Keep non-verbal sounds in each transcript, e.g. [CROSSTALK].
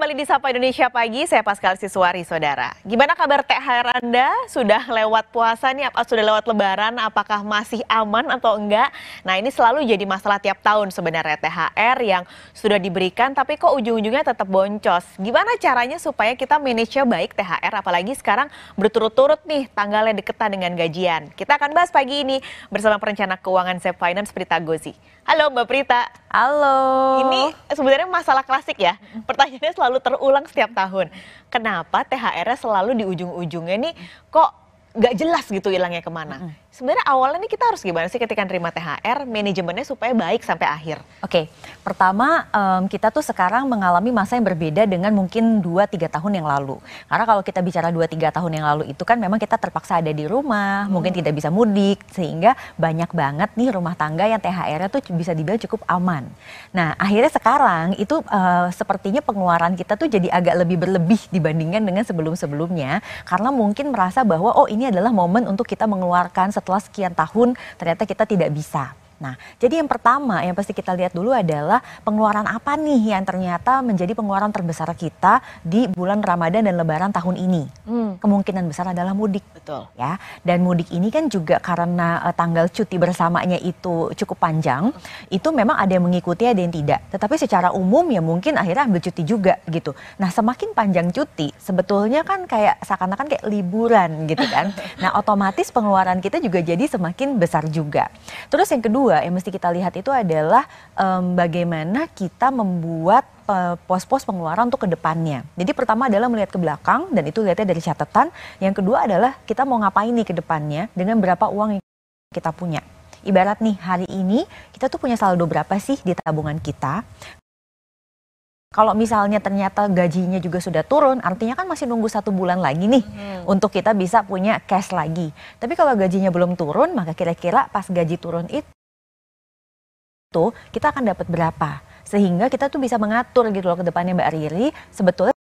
kembali di Sapa Indonesia Pagi, saya Pascal Siswari, Saudara. Gimana kabar THR Anda? Sudah lewat puasa nih, apa sudah lewat lebaran? Apakah masih aman atau enggak? Nah ini selalu jadi masalah tiap tahun sebenarnya THR yang sudah diberikan, tapi kok ujung-ujungnya tetap boncos. Gimana caranya supaya kita manage baik THR, apalagi sekarang berturut-turut nih tanggalnya deketan dengan gajian. Kita akan bahas pagi ini bersama perencana keuangan Save Finance Prita Gozi. Halo Mbak Prita. Halo. Ini sebenarnya masalah klasik ya. Pertanyaannya selalu terulang setiap tahun. Kenapa THR-nya selalu di ujung-ujungnya nih kok nggak jelas gitu hilangnya ke mana? Sebenarnya awalnya nih kita harus gimana sih ketika nerima THR, manajemennya supaya baik sampai akhir? Oke, pertama em, kita tuh sekarang mengalami masa yang berbeda dengan mungkin 2-3 tahun yang lalu. Karena kalau kita bicara 2-3 tahun yang lalu itu kan memang kita terpaksa ada di rumah, mungkin tidak bisa mudik, sehingga banyak banget nih rumah tangga yang THR-nya tuh bisa dibilang cukup aman. Nah akhirnya sekarang itu eh, sepertinya pengeluaran kita tuh jadi agak lebih berlebih dibandingkan dengan sebelum-sebelumnya. Karena mungkin merasa bahwa oh ini adalah momen untuk kita mengeluarkan setelah sekian tahun ternyata kita tidak bisa. Nah, jadi yang pertama yang pasti kita lihat dulu adalah pengeluaran apa nih yang ternyata menjadi pengeluaran terbesar kita di bulan Ramadan dan Lebaran tahun ini. Kemungkinan besar adalah mudik. Betul. Ya, dan mudik ini kan juga karena eh, tanggal cuti bersamanya itu cukup panjang, itu memang ada yang mengikuti ada yang tidak. Tetapi secara umum ya mungkin akhirnya ambil cuti juga gitu. Nah, semakin panjang cuti, sebetulnya kan kayak seakan-akan kayak liburan gitu kan. [LAUGHS] Nah, otomatis pengeluaran kita juga jadi semakin besar juga. Terus yang kedua yang mesti kita lihat itu adalah em, bagaimana kita membuat eh, pos-pos pengeluaran untuk ke depannya. Jadi pertama adalah melihat ke belakang dan itu lihatnya dari catatan. Yang kedua adalah kita mau ngapain nih ke depannya dengan berapa uang yang kita punya. Ibarat nih hari ini kita tuh punya saldo berapa sih di tabungan kita. Kalau misalnya ternyata gajinya juga sudah turun, artinya kan masih nunggu satu bulan lagi nih untuk kita bisa punya cash lagi. Tapi kalau gajinya belum turun, maka kira-kira pas gaji turun itu itu kita akan dapat berapa sehingga kita tuh bisa mengatur gitu loh ke depannya Mbak Riri sebetulnya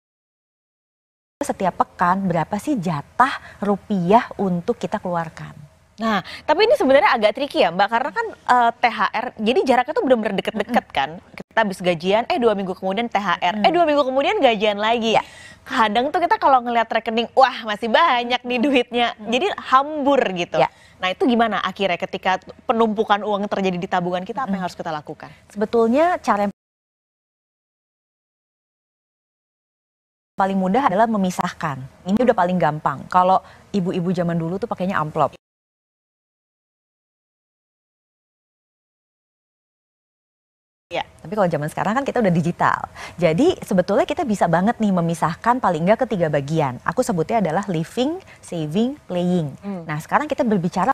setiap pekan berapa sih jatah rupiah untuk kita keluarkan Nah, tapi ini sebenarnya agak tricky ya Mbak, karena kan eh, THR, jadi jaraknya tuh benar-benar deket-deket kan. Kita habis gajian, eh dua minggu kemudian THR, eh dua minggu kemudian gajian lagi. Kadang tuh kita kalau ngeliat rekening, wah masih banyak nih duitnya, jadi hambur gitu. Ya. Nah itu gimana akhirnya ketika penumpukan uang terjadi di tabungan kita, apa yang harus kita lakukan? sebetulnya cara yang paling mudah adalah memisahkan. Ini udah paling gampang. Kalau ibu-ibu zaman dulu tuh pakainya amplop Ya. Tapi kalau zaman sekarang kan kita udah digital. Jadi sebetulnya kita bisa banget nih memisahkan paling nggak ketiga bagian. Aku sebutnya adalah living, saving, playing. Nah sekarang kita berbicara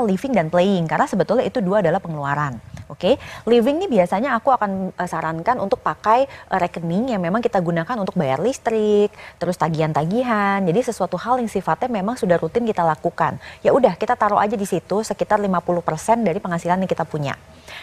living dan playing karena sebetulnya itu dua adalah pengeluaran. Oke, living ini biasanya aku akan eh, sarankan untuk pakai eh, rekening yang memang kita gunakan untuk bayar listrik, terus tagihan-tagihan. Jadi sesuatu hal yang sifatnya memang sudah rutin kita lakukan. Ya udah, kita taruh aja di situ sekitar 50% dari penghasilan yang kita punya.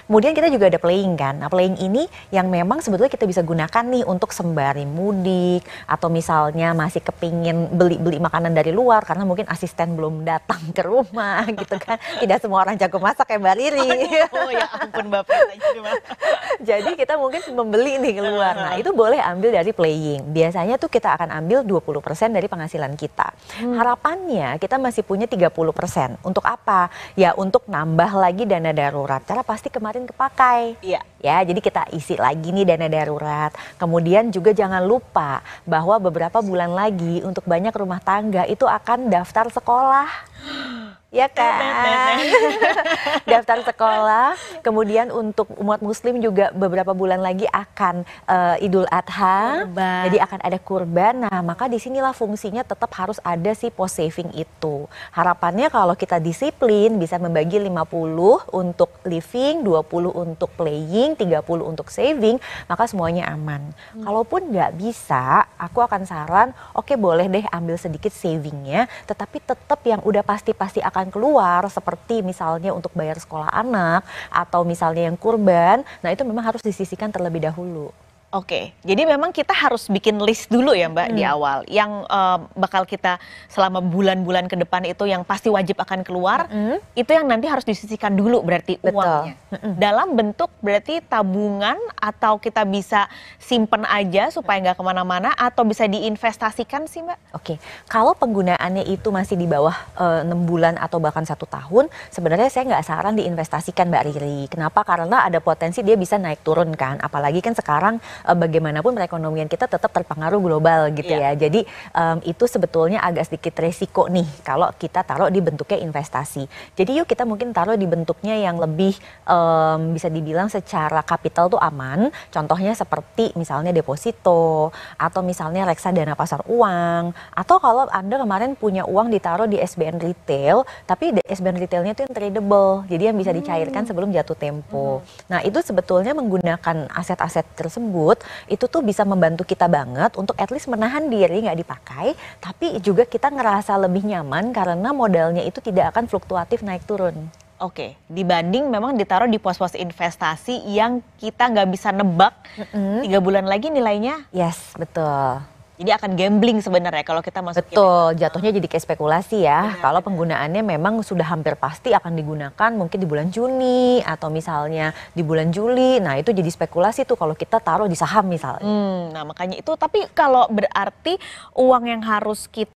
Kemudian kita juga ada playing kan. Nah, playing ini yang memang sebetulnya kita bisa gunakan nih untuk sembari mudik atau misalnya masih kepingin beli-beli makanan dari luar karena mungkin asisten belum datang ke rumah [LAUGHS] gitu kan. Tidak semua orang jago masak kayak Mbak Riri. oh ya ampun Mbak Jadi Mbak. [LAUGHS] Jadi kita mungkin membeli nih keluar. Nah, itu boleh ambil dari playing. Biasanya tuh kita akan ambil 20% dari penghasilan kita. Harapannya kita masih punya 30%. Untuk apa? Ya untuk nambah lagi dana darurat. Cara pasti kemarin kepakai. Iya. Ya, jadi kita isi lagi nih dana darurat. Kemudian juga jangan lupa bahwa beberapa bulan lagi untuk banyak rumah tangga itu akan daftar sekolah. [GASPS] Ya kan? [LAUGHS] daftar sekolah. Kemudian untuk umat muslim juga beberapa bulan lagi akan eh, Idul Adha. Kurban. Jadi akan ada kurban. Nah, maka di sinilah fungsinya tetap harus ada si post saving itu. Harapannya kalau kita disiplin bisa membagi 50 untuk living, 20 untuk playing, 30 untuk saving, maka semuanya aman. Kalaupun nggak bisa, aku akan saran, oke boleh deh ambil sedikit savingnya, tetapi tetap yang udah pasti-pasti akan keluar seperti misalnya untuk bayar sekolah anak atau misalnya yang kurban, nah itu memang harus disisihkan terlebih dahulu. Oke, jadi memang kita harus bikin list dulu ya Mbak di Hmm. awal. Yang eh, bakal kita selama bulan-bulan ke depan itu yang pasti wajib akan keluar, Mm-mm. itu yang nanti harus disisihkan dulu berarti Betul. uangnya. Dalam bentuk berarti tabungan atau kita bisa simpen aja supaya nggak ke mana-mana atau bisa diinvestasikan sih Mbak? Oke, kalau penggunaannya itu masih di bawah enam bulan atau bahkan satu tahun, sebenarnya saya nggak saran diinvestasikan Mbak Riri. Kenapa? Karena ada potensi dia bisa naik turun kan. Apalagi kan sekarang eh, bagaimanapun perekonomian kita tetap terpengaruh global gitu Iya. ya. Jadi em, itu sebetulnya agak sedikit resiko nih kalau kita taruh di bentuknya investasi. Jadi yuk kita mungkin taruh di bentuknya yang lebih em, bisa dibilang secara kapital tuh aman. Contohnya seperti misalnya deposito atau misalnya reksadana pasar uang atau kalau Anda kemarin punya uang ditaruh di SBN retail tapi di SBN retailnya itu yang tradable. Jadi yang bisa dicairkan sebelum jatuh tempo. Nah, itu sebetulnya menggunakan aset-aset tersebut itu tuh bisa membantu kita banget untuk at least menahan diri nggak dipakai tapi juga kita ngerasa lebih nyaman karena modalnya itu tidak akan fluktuatif naik turun. Oke, dibanding memang ditaruh di pos-pos investasi yang kita nggak bisa nebak tiga bulan lagi nilainya, Yes, betul. Jadi akan gambling sebenarnya kalau kita masukin. Betul, jatuhnya jadi kayak spekulasi ya. Kalau penggunaannya memang sudah hampir pasti akan digunakan mungkin di bulan Juni atau misalnya di bulan Juli. Nah, itu jadi spekulasi tuh kalau kita taruh di saham misalnya. Hmm, nah makanya itu. Tapi kalau berarti uang yang harus kita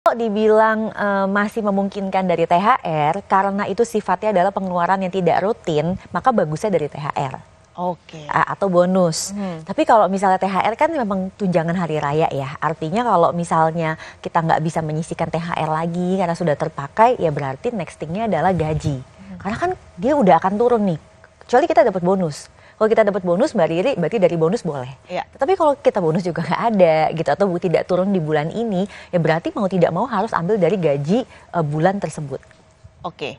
Kalau dibilang eh, masih memungkinkan dari THR karena itu sifatnya adalah pengeluaran yang tidak rutin, maka bagusnya dari THR Oke. a- atau bonus. Hmm. Tapi kalau misalnya THR kan memang tunjangan hari raya ya. Artinya kalau misalnya kita nggak bisa menyisikan THR lagi karena sudah terpakai, ya berarti next thing-nya adalah gaji. Karena kan dia udah akan turun nih. Kecuali kita dapat bonus. Kalau kita dapat bonus Mbak Riri, berarti dari bonus boleh. Iya. Tapi kalau kita bonus juga nggak ada gitu atau tidak turun di bulan ini, ya berarti mau tidak mau harus ambil dari gaji eh, bulan tersebut. Oke.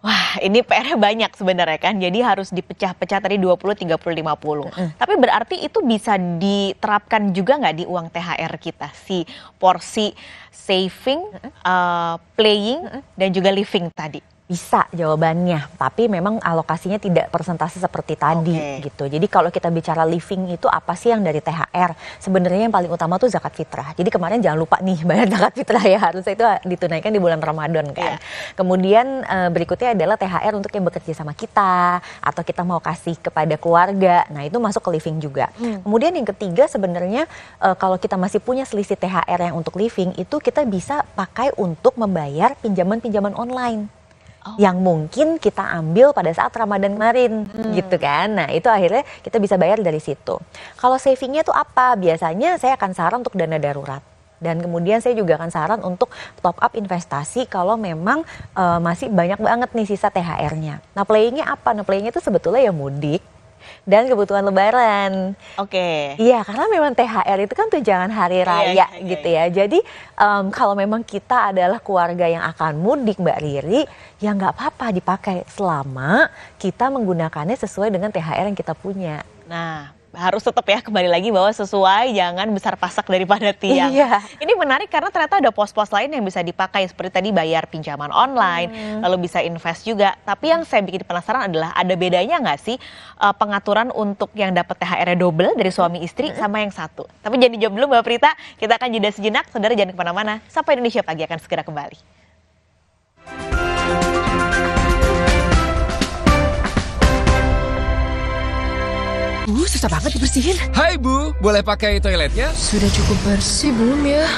Wah, ini PR-nya banyak sebenarnya kan. Jadi harus dipecah-pecah tadi 20, 30, 50. Tapi berarti itu bisa diterapkan juga nggak di uang THR kita? Si porsi saving, uh, playing, dan juga living tadi. Bisa jawabannya, tapi memang alokasinya tidak persentase seperti tadi Oke. gitu. Jadi kalau kita bicara living itu apa sih yang dari THR? Sebenarnya yang paling utama tuh zakat fitrah. Jadi kemarin jangan lupa nih [LAUGHS] bayar zakat fitrah ya harusnya itu ditunaikan di bulan Ramadan kan. Iya. Kemudian eh, berikutnya adalah THR untuk yang bekerja sama kita atau kita mau kasih kepada keluarga. Nah itu masuk ke living juga. Kemudian yang ketiga sebenarnya eh, kalau kita masih punya selisih THR yang untuk living itu kita bisa pakai untuk membayar pinjaman-pinjaman online Oh. yang mungkin kita ambil pada saat Ramadan kemarin gitu kan. Nah, itu akhirnya kita bisa bayar dari situ. Kalau savingnya tuh apa? Biasanya saya akan saran untuk dana darurat. Dan kemudian saya juga akan saran untuk top up investasi kalau memang eh, masih banyak banget nih sisa THR-nya. Nah, playingnya apa? Nah, playingnya itu sebetulnya ya mudik dan kebutuhan lebaran. Oke. Iya, karena memang THR itu kan tunjangan hari Iya, raya iya, iya, gitu ya. Jadi em, kalau memang kita adalah keluarga yang akan mudik Mbak Riri, ya nggak apa-apa dipakai selama kita menggunakannya sesuai dengan THR yang kita punya. Nah, harus tetap ya kembali lagi bahwa sesuai jangan besar pasak daripada tiang. Iya. Ini menarik karena ternyata ada pos-pos lain yang bisa dipakai seperti tadi bayar pinjaman online, lalu bisa invest juga. Tapi yang saya bikin penasaran adalah ada bedanya nggak sih uh, pengaturan untuk yang dapat THR double dari suami istri sama yang satu. Tapi jangan dijawab dulu Mbak Prita, kita akan jeda sejenak. Saudara jangan ke mana-mana. Sampai Indonesia Pagi akan segera kembali. Uh, susah banget dibersihin. Hai Bu, boleh pakai toiletnya? Sudah cukup bersih belum ya?